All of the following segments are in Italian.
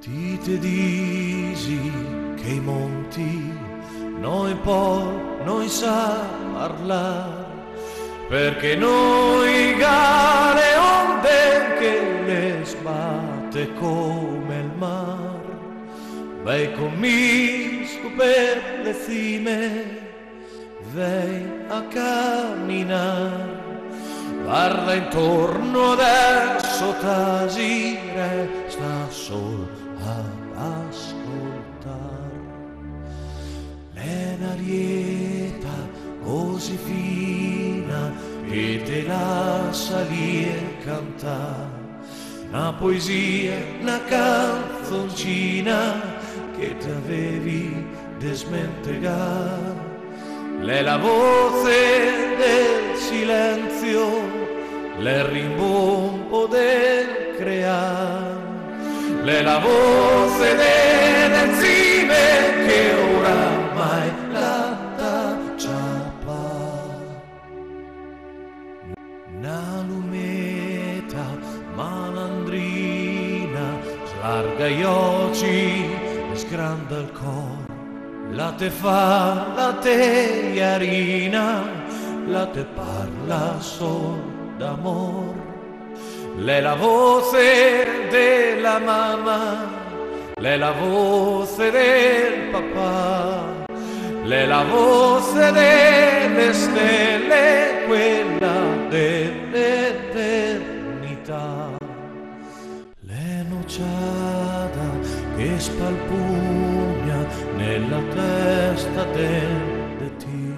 Ti te disi che i monti noi po' noi sa parlare perché noi gare onde che le sbatte come il mar. Vai commisco per le cime vai a camminare guarda intorno adesso tasi resta sol ad ascoltar. L'enarieta così fina che te la salir cantare una poesia, una canzoncina che t'avevi desmentegar. L'è la voce del silenzio, il rimbombo del creare, l'è la voce delle enzime che oramai la tacciapa. Una lumeta malandrina slarga gli occhi e sgranda il cor. La te fa, la te chiarina, la te parla sol d'amor. L'è la voce della mamma, l'è la voce del papà, l'è la voce delle stelle, quella dell'eternità. L'enociata che spalpugna nella testa del detì,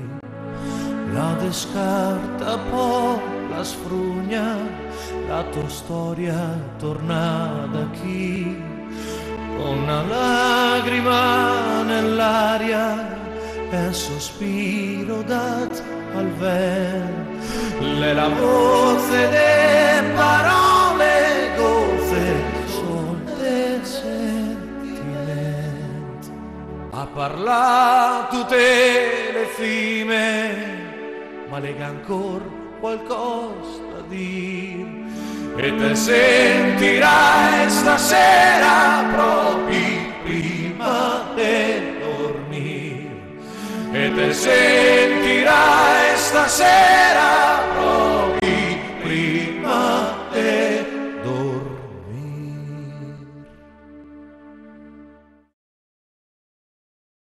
la descarta poi la sfrugna, la tua storia torna da chi? Con una lacrima nell'aria e un sospiro dat al vento, le la voce de parole gozze son del sentimento. Ha parlato tutte le fime, ma lega ancora qualcosa da dire. E te sentirai stasera proprio prima di dormire. E te sentirai stasera